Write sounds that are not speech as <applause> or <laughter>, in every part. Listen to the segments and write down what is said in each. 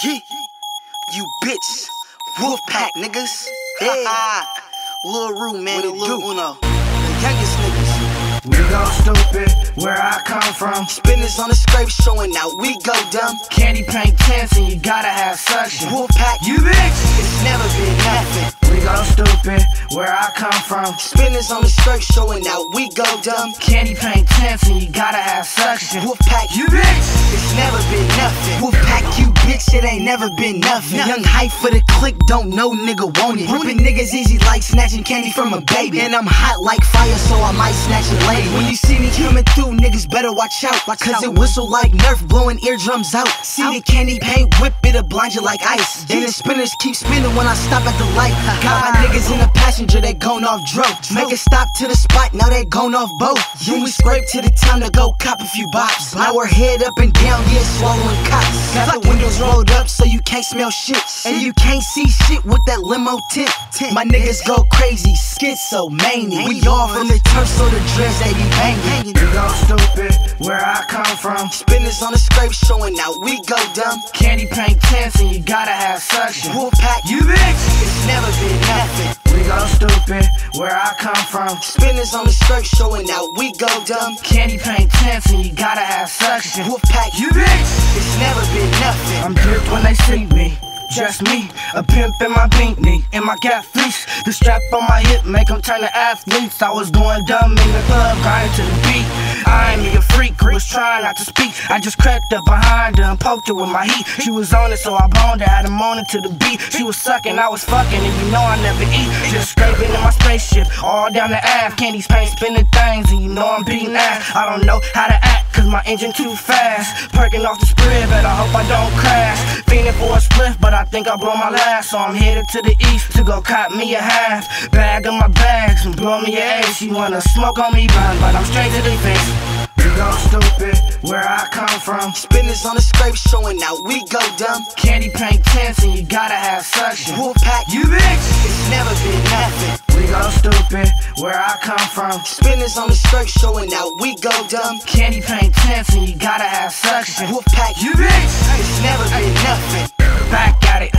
Yeah, you bitch. Wolfpack niggas. Hey. <laughs> Lil Rue, man, What it Lil do? Uno. The youngest niggas. We go stupid, where I come from. Spinners on the scrape showing out, we go dumb. Candy paint tense and you gotta have suction. Wolfpack, You bitch! it's never been nothing. We go stupid, where I come from. Spinners on the scrape showing out, we go dumb. Candy paint tense and you gotta have suction. Wolfpack, You bitch! It's never been nothing. Wolfpack, you bitch, it ain't never been nothing. Young hype for the click, don't know nigga want it. Whipping niggas easy like snatching candy from a baby. And I'm hot like fire, so I might snatch a lady. When you see me coming through, niggas better watch out. Cause it whistle like Nerf, blowing eardrums out. See the candy paint whip, it'll blind you like ice. And the spinners keep spinning when I stop at the light. Got my niggas in the passenger, they gone off drove. Make a stop to the spot, now they gone off boat. Then we scrape to the town to go cop a few bops. Now we're head up and down, yeah, swallowing cops. Got the windows rolled up so you can't smell shit. And you can't see shit with that limo tint. My niggas go crazy, schizomania. We all from the turf, so the dreads they be banging. We go stupid, where I come from. Spinners on the scrape showing out, we go dumb. Candy paint tense and you gotta have suction. Wolfpack, You bitch! it's never been nothing. Where I come from. Spinners on the scrape showing out, we go dumb. Candy paint tense and you gotta have suction. Wolfpack, You bitch! it's never been nothing. I'm dipped when they see me. Just me, a pimp in my beanie, in my cat fleece. The strap on my hip make them turn to athletes. I was going dumb in the club, grinding to the beat. I ain't me a freak, was trying not to speak. I just crept up behind her and poked her with my heat. She was on it, so I boned her, had her moaning to the beat. She was sucking, I was fucking, and you know I never eat. Just scraping in my spaceship, all down the ass. Candy's paint spinning things, and you know I'm beating ass. I don't know how to act, cause my engine too fast. Perking off the spread, but I hope I don't crash. Fiending for a spliff, but I think I blow my last. So I'm headed to the east to go cop me a half. Bag of my bags and blow me a ace. You wanna smoke on me, bun, but I'm straight to the face. We go stupid, where I come from. Spinners on the scrape showing out, we go dumb. Candy paint tense and you gotta have suction. Wolfpack, You bitch! it's never been nothing. We go stupid, where I come from. Spinners on the scrape showing out, we go dumb. Candy paint tense and you gotta have suction. Wolfpack, You bitch! it's never been nothing. Back at it,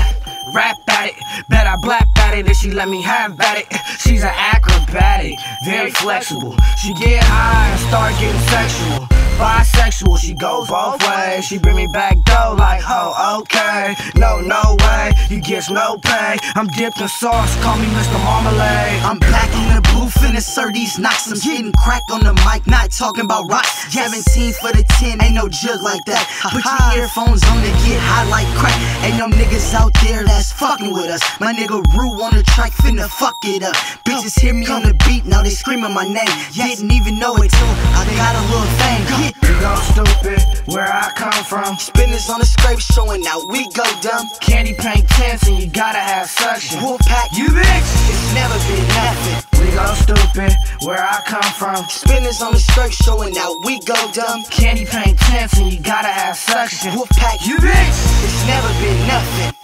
rap at it. Bet I black at it she let me have at it. She's an acrobatic, very flexible. She get high and start getting sexual. Bisexual, she goes both ways. She bring me back though, like, oh, okay. No, no way, you gets no pay. I'm dipped in sauce, call me Mr. Marmalade. I'm back in the booth and insert these knocks. I'm getting crack on the mic, not talking about rocks. 17 for the 10, ain't no jug like that. Put your earphones on and get high like crack. Ain't no niggas out there that's fucking with us. My nigga Rue on the track, finna fuck it up. Bitches hear me on the beat, now they screaming my name. Didn't even know it till I got a come from. Spinners on the scrape showing out, we go dumb. Candy paint tense and you gotta have suction. Wolfpack, You bitch! it's never been nothing. We go stupid, where I come from. Spinners on the scrape showing out, we go dumb. Candy paint tense and you gotta have suction. Wolfpack, You bitch! it's never been nothing.